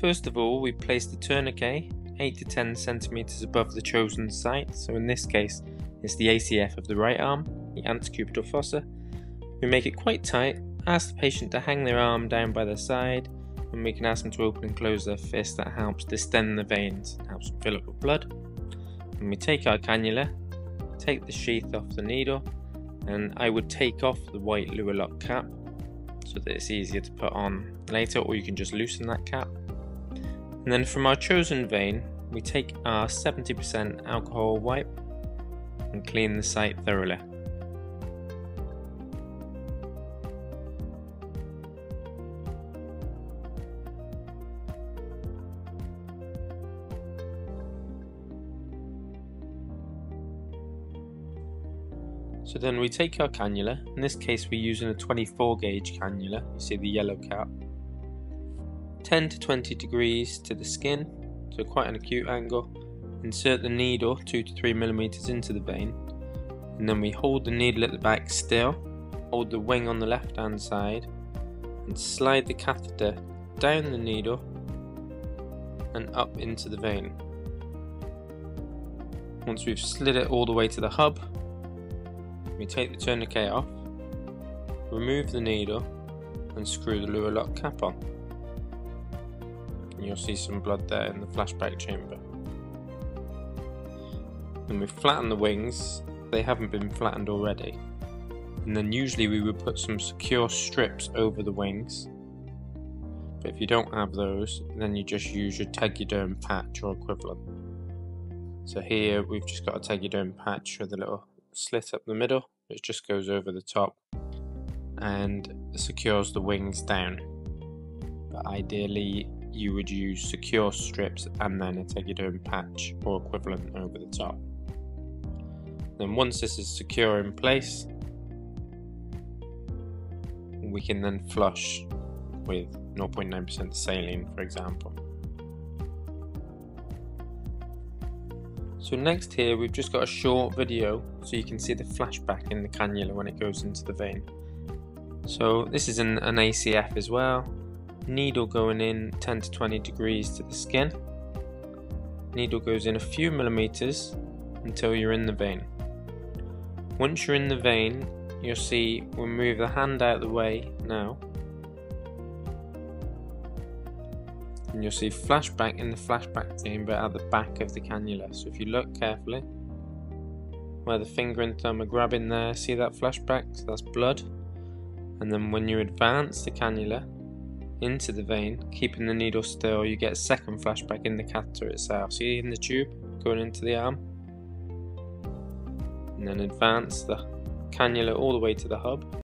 First of all, we place the tourniquet 8 to 10 centimeters above the chosen site, so in this case, it's the ACF of the right arm, the antecubital fossa. We make it quite tight, ask the patient to hang their arm down by their side, and we can ask them to open and close their fist. That helps distend the veins helps fill up with blood. And we take our cannula, take the sheath off the needle, and I would take off the white Luer-Lock cap so that it's easier to put on later, or you can just loosen that cap. And then from our chosen vein, we take our 70% alcohol wipe and clean the site thoroughly. So then we take our cannula, in this case we're using a 24 gauge cannula, you see the yellow cap, 10 to 20 degrees to the skin, so quite an acute angle, insert the needle 2 to 3 millimeters into the vein, and then we hold the needle at the back still, hold the wing on the left hand side, and slide the catheter down the needle and up into the vein. Once we've slid it all the way to the hub, we take the tourniquet off, remove the needle and screw the Luer-Lock cap on. And you'll see some blood there in the flashback chamber. Then we flatten the wings, they haven't been flattened already. And then usually we would put some secure strips over the wings. But if you don't have those, then you just use your Tegaderm patch or equivalent. So here we've just got a Tegaderm patch with a little slit up the middle which just goes over the top and secures the wings down but ideally you would use secure strips and then a tegaderm patch or equivalent over the top then once this is secure in place we can then flush with 0.9% saline for example So next here we've just got a short video so you can see the flashback in the cannula when it goes into the vein. So this is an, an ACF as well. Needle going in 10 to 20 degrees to the skin. Needle goes in a few millimeters until you're in the vein. Once you're in the vein, you'll see we'll move the hand out of the way now and you'll see flashback in the flashback chamber at the back of the cannula. So if you look carefully, where the finger and thumb are grabbing there, see that flashback? So that's blood. And then when you advance the cannula into the vein, keeping the needle still, you get a second flashback in the catheter itself. See in the tube going into the arm? And then advance the cannula all the way to the hub